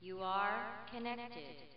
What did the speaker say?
You are connected.